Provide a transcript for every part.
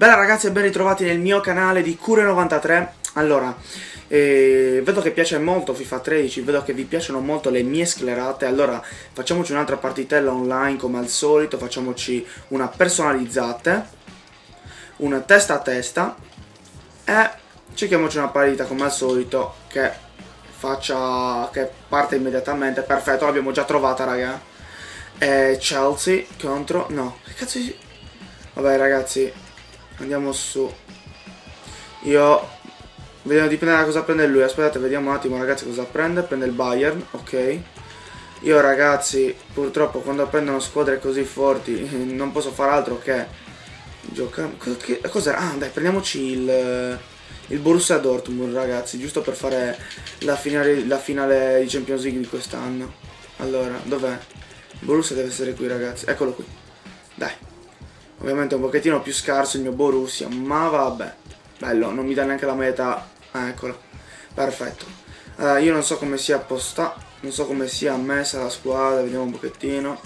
Bella ragazzi e ben ritrovati nel mio canale di Cure93. Allora, eh, vedo che piace molto FIFA 13, vedo che vi piacciono molto le mie sclerate Allora, facciamoci un'altra partitella online come al solito Facciamoci una personalizzata Una testa a testa E cerchiamoci una partita come al solito che faccia che parte immediatamente. Perfetto l'abbiamo già trovata raga. E Chelsea contro no che cazzo vabbè ragazzi Andiamo su. Io... Vediamo, dipende da cosa prende lui. Aspettate, vediamo un attimo ragazzi cosa prende. Prende il Bayern, ok. Io ragazzi, purtroppo quando prendono squadre così forti non posso fare altro che giocare... Cos'era? Ah, dai, prendiamoci il... Il Borussia Dortmund, ragazzi, giusto per fare la finale, la finale di Champions League di quest'anno. Allora, dov'è? Borussia deve essere qui, ragazzi. Eccolo qui. Dai. Ovviamente un pochettino più scarso il mio Borussia, ma vabbè. Bello, non mi dà neanche la meta. Ah, eccolo. Perfetto. Uh, io non so come sia apposta, non so come sia messa la squadra, vediamo un pochettino.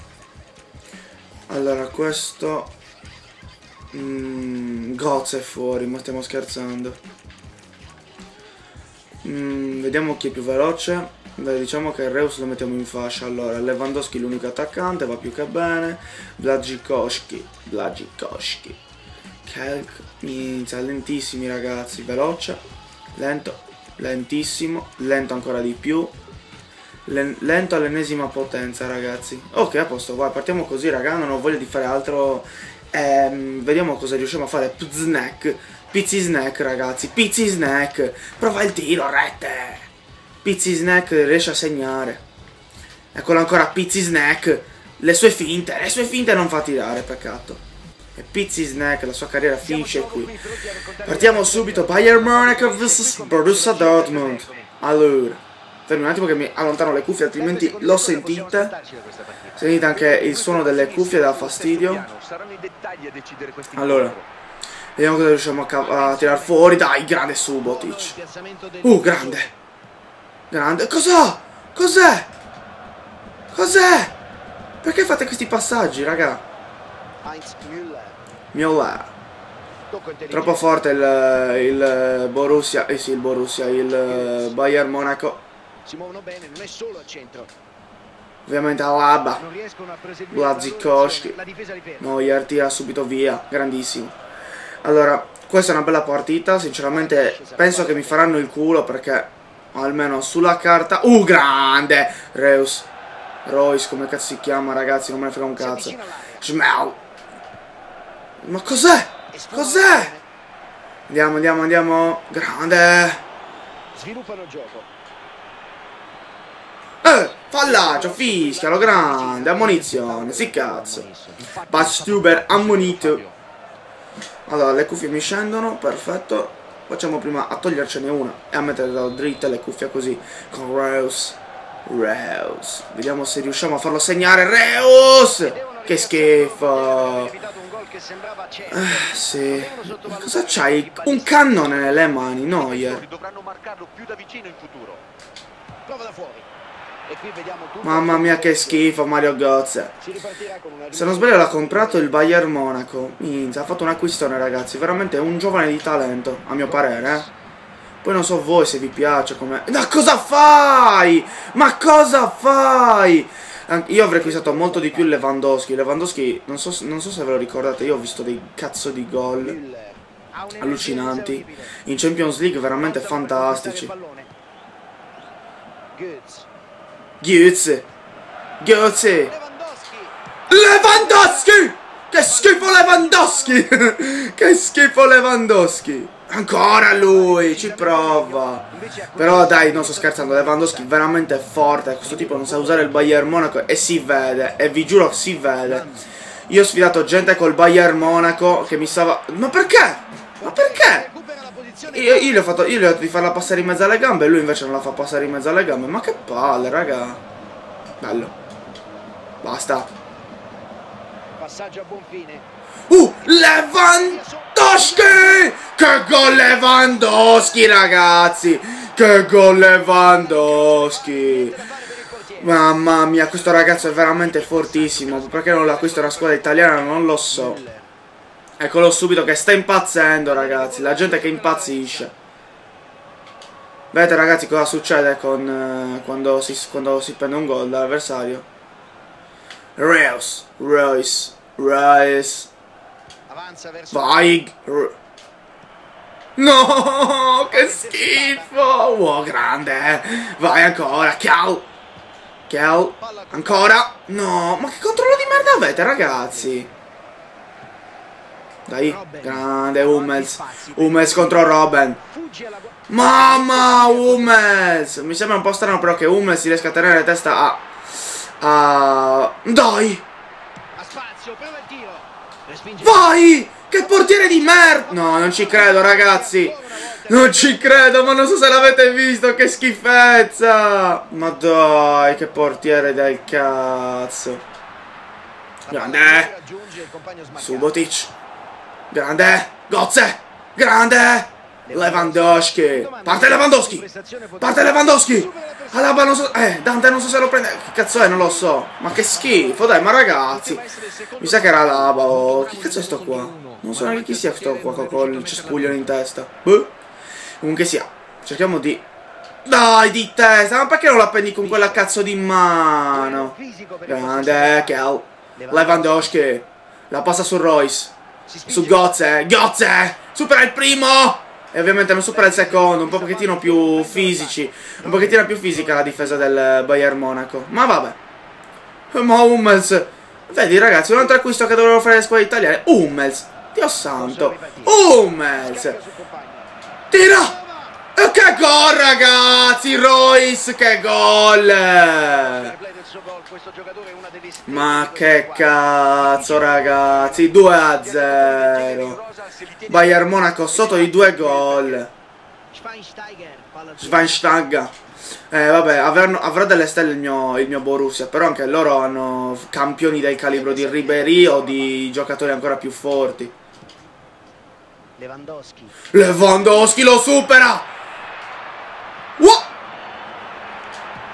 Allora, questo... Mm, Goz è fuori, ma stiamo scherzando. Mm, vediamo chi è più veloce. Beh, diciamo che Reus lo mettiamo in fascia. Allora, Lewandowski l'unico attaccante, va più che bene. Blagikowski, Blagikowski. Kelk, inizia lentissimi ragazzi, veloce, lento, lentissimo, lento ancora di più. lento all'ennesima potenza ragazzi. Ok, a posto, vai, partiamo così raga, non ho voglia di fare altro. Ehm, vediamo cosa riusciamo a fare. Pznack, pizzi snack ragazzi, pizzi snack. Prova il tiro, rette. Pizzi Snack riesce a segnare. Eccolo ancora Pizzi Snack. Le sue finte, le sue finte non fa tirare, peccato. E Pizzi Snack, la sua carriera finisce qui. Partiamo subito, Bayern Monaco vs Borussia Dortmund. Allora, fermi un attimo che mi allontano le cuffie, altrimenti lo sentite. Sentite anche il suono delle cuffie, dà fastidio. Allora, vediamo cosa riusciamo a, a tirar fuori. Dai, grande Subotic. Uh, grande. Grande. Cos'ha? Cos'è? Cos'è? Perché fate questi passaggi, raga? Müller. Troppo forte il, il Borussia. Eh sì, il Borussia, il Bayern Monaco. Si muovono bene, non è solo al centro. Ovviamente Alaba. Blazikowski. Neuer tira subito via. Grandissimo. Allora, questa è una bella partita. Sinceramente penso che mi faranno il culo perché almeno sulla carta. Uh, grande! Reus. Royce, come cazzo si chiama, ragazzi? Non me ne frega un cazzo. Schmau. Ma cos'è? Cos'è? Andiamo, andiamo, andiamo. Grande. Sviluppano il gioco. Eh, fallaggio, fischialo, grande, ammonizione, sì cazzo. Pastuber ammonito. Allora, le cuffie mi scendono, perfetto facciamo prima a togliercene una e a metterla dritta le cuffie così con Reus. Reus. Vediamo se riusciamo a farlo segnare. Reus! Che schifo. Ah, sì. Ma cosa c'hai? un cannone nelle mani Neuer dovranno marcarlo più da vicino in futuro. Prova da fuori Mamma mia che schifo Mario Götze Se non sbaglio l'ha comprato il Bayern Monaco. Minchia, ha fatto un acquistone ragazzi. Veramente un giovane di talento A mio parere eh. Poi non so voi se vi piace come Ma cosa fai? Ma cosa fai? Io avrei acquistato molto di più Lewandowski. Lewandowski, non so, non so se ve lo ricordate Io ho visto dei cazzo di gol Allucinanti. In Champions League veramente fantastici. Goods Goetze. Goetze. Lewandowski! Che schifo Lewandowski! che schifo Lewandowski! Ancora lui, ci prova. Però dai, non sto scherzando, Lewandowski veramente forte. Questo tipo non sa usare il Bayern Monaco e si vede. E vi giuro si vede. Io ho sfidato gente col Bayern Monaco che mi stava... Ma perché? Ma perché? Io, io, gli ho fatto, io gli ho detto di farla passare in mezzo alle gambe e lui invece non la fa passare in mezzo alle gambe. Ma che palle, raga. Bello. Basta. Passaggio a buon fine. Uh, Lewandowski! Che gol Lewandowski, ragazzi! Che gol Lewandowski! Mamma mia, questo ragazzo è veramente fortissimo. Perché non l'acquista una squadra italiana? Non lo so. Eccolo subito che sta impazzendo, ragazzi. La gente che impazzisce. Vedete, ragazzi, cosa succede con, eh, quando, si, quando si prende un gol dall'avversario? Reus. Avanza verso Vai. No, che schifo. Wow, grande. Vai ancora. Chiao. Chiao. Ancora. No, ma che controllo di merda avete, ragazzi? Dai, grande Hummels. Hummels contro Robben. Mamma Hummels! Mi sembra un po' strano però che Hummels si riesca a tenere testa a... a... Dai! Vai! Che portiere di merda! No, non ci credo ragazzi! Non ci credo, ma non so se l'avete visto, che schifezza! Ma dai, che portiere del cazzo! Grande! smarcato. Subotic! Grande! Gozze! Grande! Lewandowski! Parte Lewandowski! Parte Lewandowski! Alaba non so... Eh, Dante non so se lo prende... Che cazzo è? Non lo so. Ma che schifo, dai, ma ragazzi... Mi sa che era Alaba o... Che cazzo è sto qua? Non so neanche chi sia sto qua co- col cespuglio in testa. Boh. Comunque sia. Cerchiamo di... Dai, di testa! Ma perché non la prendi con quella cazzo di mano? Grande, Kel. Lewandowski. La passa su Royce. Su Gozze. Gozze! Supera il primo! E ovviamente non supera il secondo. Un pochettino più fisici. Un pochettino più fisica la difesa del Bayern Monaco. Ma vabbè. Ma Hummels. Vedi ragazzi, un altro acquisto che dovevo fare le squadre italiane. Hummels. Dio santo. Hummels. Tira! Che gol ragazzi! Royce, che gol! Ma che cazzo ragazzi, 2 a 0. Bayern Monaco sotto di 2 gol. Schweinsteiger. Eh vabbè, avranno- avrà delle stelle il mio, il mio Borussia, però anche loro hanno campioni del calibro di Ribery o di giocatori ancora più forti. Lewandowski. Lewandowski lo supera! Wow!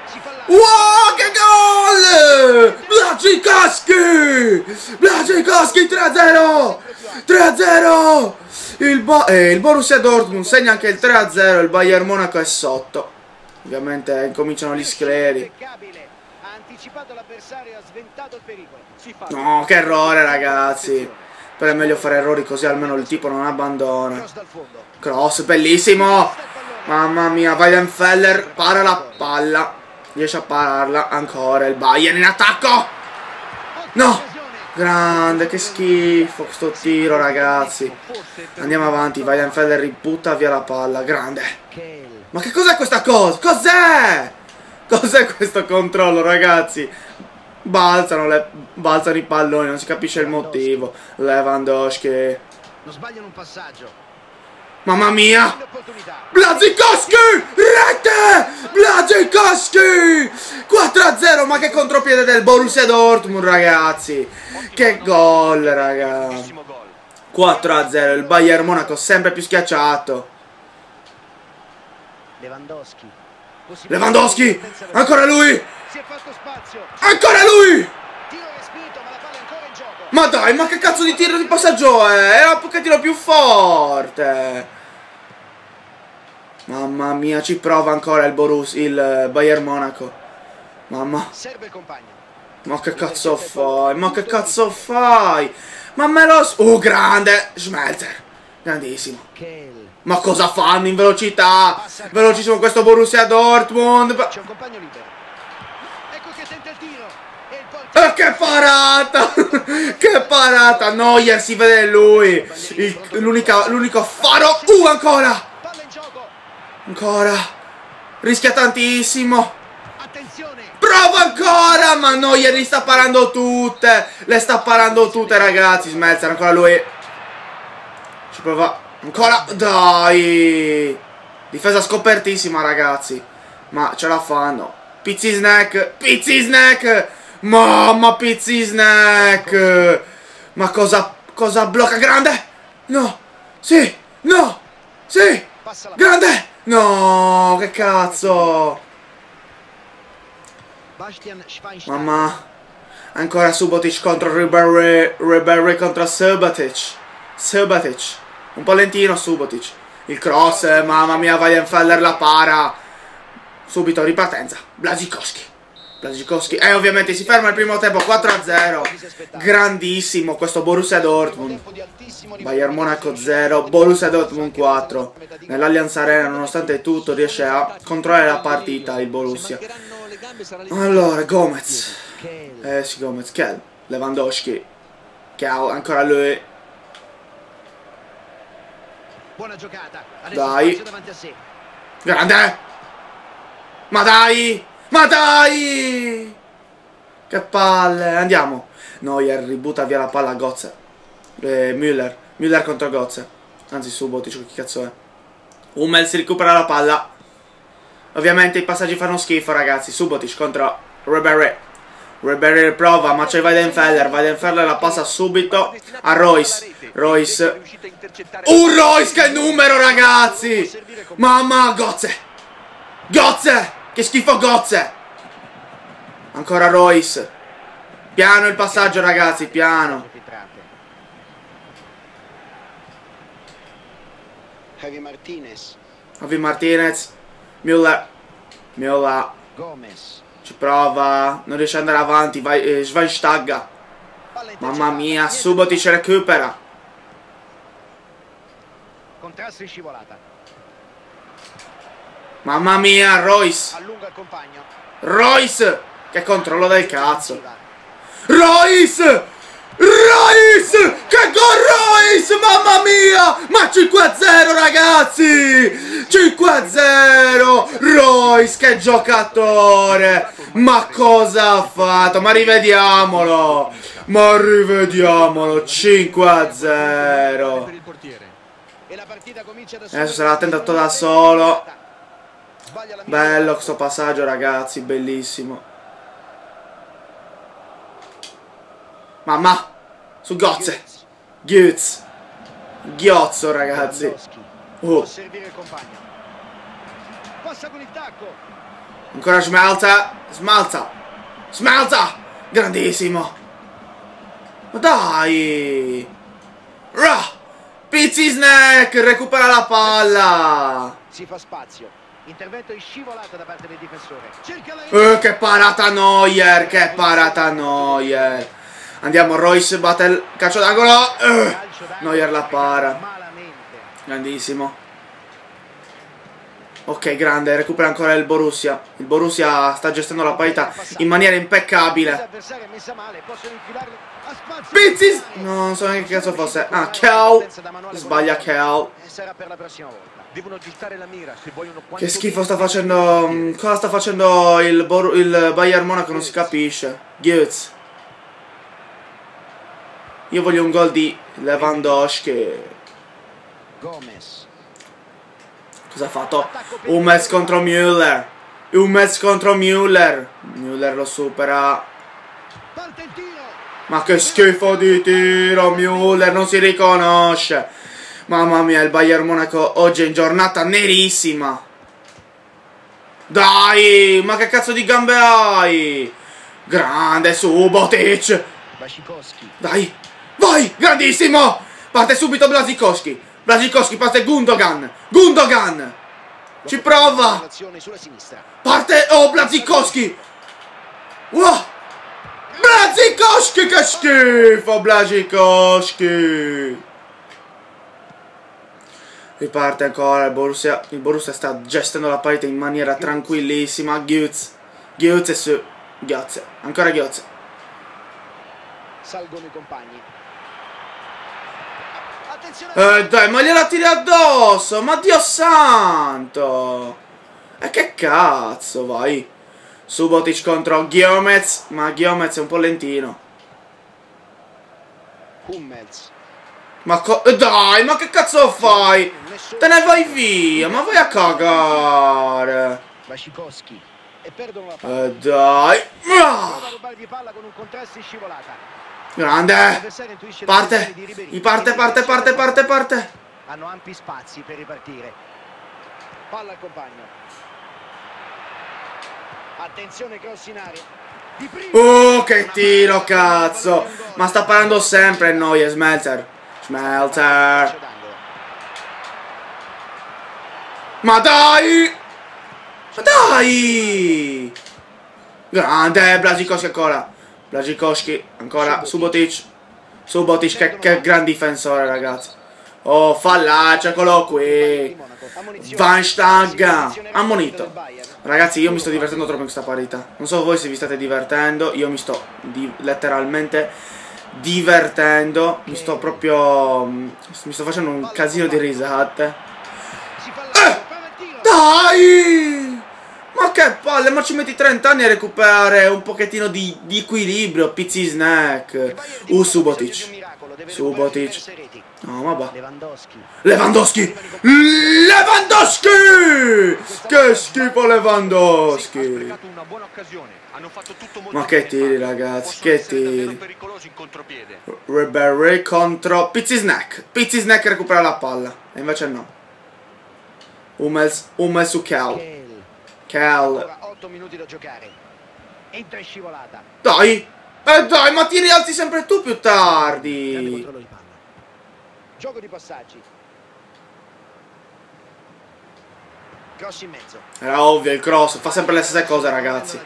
Si fa là. Wow, che gol! Blazikowski! Blazikowski 3-0! 3-0! Il, Bo- eh, il Borussia Dortmund segna anche il 3-0, il Bayern Monaco è sotto. Ovviamente incominciano gli scleri. No, che errore ragazzi. Però è meglio fare errori così almeno il tipo non abbandona. Cross bellissimo! Mamma mia, Weidenfeller para la palla. Riesce a pararla ancora. Il Bayern in attacco! No! Grande, che schifo sto tiro, ragazzi. Andiamo avanti, Weidenfeller ributta via la palla. Grande. Ma che cos'è questa cosa? Cos'è? Cos'è questo controllo, ragazzi? Balzano, le, balzano i palloni, non si capisce il motivo. Lewandowski. Non sbagliano un passaggio. Mamma mia! Blazikowski! Rete! Blazikowski! 4-0, ma che contropiede del Borussia Dortmund, ragazzi! Che gol, raga! Bellissimo gol. 4-0, il Bayern Monaco sempre più schiacciato. Lewandowski. Lewandowski! Ancora lui! Ancora lui! Ma dai, ma che cazzo di tiro di passaggio è? Era un pochettino più forte. Mamma mia, ci prova ancora il Borussia, il eh, Bayern Monaco. Mamma. Serve il compagno. Ma che cazzo fai? Ma che cazzo fai? Ma me lo... s- Oh, grande! Schmelzer. Grandissimo. Ma cosa fanno in velocità? Velocissimo questo Borussia Dortmund. C'è un compagno libero. Ecco che tenta il tiro. E. Eh, che parata! che parata! Neuer si vede lui. L'unico faro. Uh, ancora! Ancora. Rischia tantissimo. Attenzione. Prova ancora! Ma Neuer li sta parando tutte! Le sta parando tutte, ragazzi! Smelzer, ancora lui! Ci prova... Ancora... Dai! Difesa scopertissima, ragazzi! Ma ce la fanno! Pizzi snack! Pizzi snack! Mamma, pizzi snack! Ma cosa... Cosa blocca? Grande! No! Sì! No! Sì! Grande! No! Che cazzo! Mamma, ancora Subotic contro Ribery, Ribery contro Subotic. Subotic. Un po' lentino Subotic. Il cross, mamma mia, Weidenfeller la para. Subito ripartenza. Blazikowski. Blazikowski. E ovviamente si ferma il primo tempo 4-0. Grandissimo questo Borussia Dortmund. Bayern Monaco 0, Borussia Dortmund 4. Nell'Allianz Arena, nonostante tutto, riesce a controllare la partita il Borussia. Allora, Gomez. Eh sì, Gomez. Kell. Lewandowski. Kell, ancora lui. Buona giocata. Dai. Grande. Ma dai. Ma dai. Che palle. Andiamo. Neuer ributta via la palla a Gozze. Eh, Müller. Müller contro Gozze. Anzi, Subotic, che cazzo è. Hummels recupera la palla. Ovviamente i passaggi fanno schifo, ragazzi. Subotic contro Ribery. Ribery prova, ma c'è Weidenfeller. Weidenfeller la passa subito a Royce. Royce. Un Royce che numero, ragazzi! Mamma, Gozze! Gozze! Che schifo Gozze! Ancora Royce. Piano il passaggio, ragazzi, piano. Javi Martinez. Javi Martinez. Müller. Müller. Gomez. Ci prova. Non riesce ad andare avanti. Vai, eh, Schweinsteiger. Mamma mia, Subotic recupera. Contrasto in scivolata. Mamma mia, Royce. Royce. Che controllo del cazzo. Royce! Royce! Che gol Royce! Mamma mia! Ma 5-0 ragazzi! 5-0! Royce che giocatore! Ma cosa ha fatto? Ma rivediamolo! Ma rivediamolo! 5-0! Per il portiere. E la partita comincia da Adesso sarà tentato da solo. Bello questo passaggio ragazzi, bellissimo. Mamma! Su Gozze! Guz! Ghiozzo ragazzi! Oh. Ancora smelta! Smalta! Smalta! Grandissimo! Ma dai! Ra! Pizzi Snack! Recupera la palla! Si fa spazio. Intervento in scivolata da parte del difensore. Cerca la Eh, che parata Neuer! Che parata Neuer! Andiamo, Royce batte il calcio d'angolo! Eh, Neuer la para. Grandissimo. Ok, grande, recupera ancora il Borussia. Il Borussia sta gestendo la partita in maniera impeccabile. No, non so neanche che cazzo fosse. Ah, Kel! Sbaglia Kel. E sarà per la prossima volta. Devono aggiustare la mira se vogliono Che schifo sta facendo. mm, Cosa sta facendo il, Bor- il Bayern Monaco? Non si capisce. Guz. Io voglio un gol di Lewandowski. Gomez. Cosa ha fatto? Hummels contro Müller. Hummels contro Müller. Müller lo supera. Ma che schifo di tiro, Müller, non si riconosce. Mamma mia, il Bayern Monaco oggi è in giornata nerissima. Dai, ma che cazzo di gambe hai? Grande Subotic. Dai, vai, grandissimo. Parte subito Blazikowski. Blazikowski parte Gundogan. Gundogan. Ci prova. Parte, oh, Blazikowski. Wow. Blazikowski, che schifo, Blazikowski. Riparte ancora il Borussia. Il Borussia sta gestendo la partita in maniera tranquillissima. Guz. Guz è su. Ghiozze. Ancora Ghiozze. Salgono i compagni. Attenzione. Eh dai, ma gliela tiri addosso! Ma Dio santo! E che cazzo, vai! Subotic contro Giomez, ma Giomez è un po' lentino. Hummels. Ma co- eh, dai, ma che cazzo fai? Te ne vai via, ma vai a cagare! Bashikowski. E perdono la palla. Eh dai! Grande! Parte! parte, parte, parte, parte, parte! Hanno ampi spazi per ripartire. Palla al compagno. Attenzione cross in aria. Oh, che tiro, cazzo! Ma sta parando sempre Neuer, Smelter. Smelter. Ma dai! Ma dai! Grande Blazikowski ancora. Blazikowski ancora. Subotic. Subotic che, che gran difensore ragazzi. Oh, fallaccia, eccolo qui. Stag. Ammonito. Ragazzi, io mi sto divertendo troppo in questa partita. Non so voi se vi state divertendo. Io mi sto di letteralmente divertendo. Mi sto proprio... Mi sto facendo un casino di risate. Eh! Dai! Ma che palle, ma ci metti 30 anni a recuperare un pochettino di, di equilibrio, pizzi snack. Uh, Subotic. Subotic. No, ma va. Lewandowski. Lewandowski! Che schifo Lewandowski. Ma che tiri ragazzi, che tiri. Ribery contro Pizzi Snack. Pizzi Snack recupera la palla. E invece no. Hummels, Hummels su Cal. Cal. 8 minuti da giocare. Entra in scivolata. Dai! Eh dai, ma ti rialzi sempre tu più tardi! Gioco di passaggi. Cross in mezzo. Era ovvio il cross, fa sempre le stesse cose ragazzi.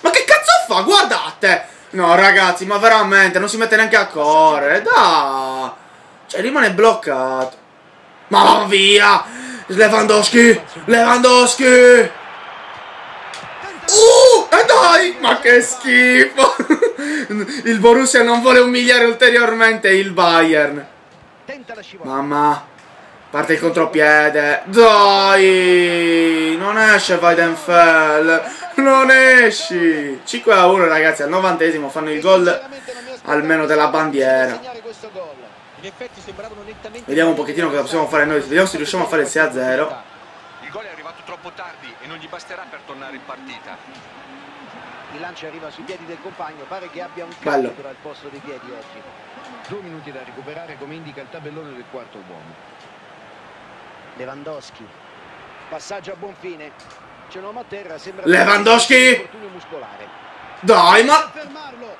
Ma che cazzo fa? Guardate! No ragazzi, ma veramente, non si mette neanche a correre, dai! Cioè rimane bloccato. Ma via! Lewandowski! Lewandowski! Uh! E dai! Ma che schifo! il Borussia non vuole umiliare ulteriormente il Bayern. Mamma. Parte il contropiede. Dai! Non esce Weidenfeld. Non esci. 5 a 1 ragazzi. Al novantesimo fanno il gol almeno della bandiera. Vediamo un pochettino cosa possiamo fare noi. Vediamo se riusciamo a fare il 6 a 0. Il gol è arrivato troppo tardi e non gli basterà per tornare in partita. Il lancio arriva sui piedi del compagno, pare che abbia un cambio al posto dei piedi oggi. Due minuti da recuperare come indica il tabellone del quarto uomo. Lewandowski. Passaggio a buon fine. C'è un uomo a terra, sembra Lewandowski! Dai, ma... Fermarlo!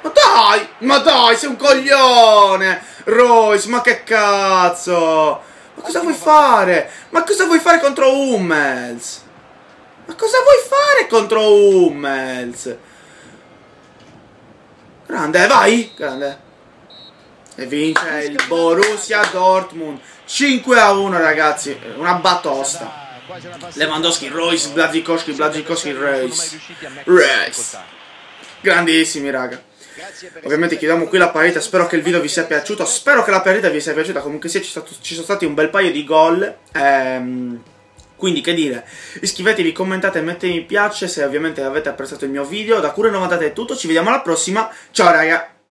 Ma dai! Ma dai, sei un coglione! Royce, ma che cazzo! Ma cosa vuoi fare? Ma cosa vuoi fare contro Hummels? Ma cosa vuoi fare contro Hummels? Grande, vai! Grande. E vince il Borussia Dortmund. 5 a 1 ragazzi. Una batosta. Lewandowski, Royce, Blazikowski, Blazikowski, Royce. Royce. Grandissimi raga. Ovviamente chiudiamo qui la partita, spero che il video vi sia piaciuto, spero che la partita vi sia piaciuta, comunque sia ci, stato, ci sono stati un bel paio di gol, ehm, quindi che dire, iscrivetevi, commentate, mettete mi piace se ovviamente avete apprezzato il mio video, da Cure90 è tutto, ci vediamo alla prossima, ciao raga!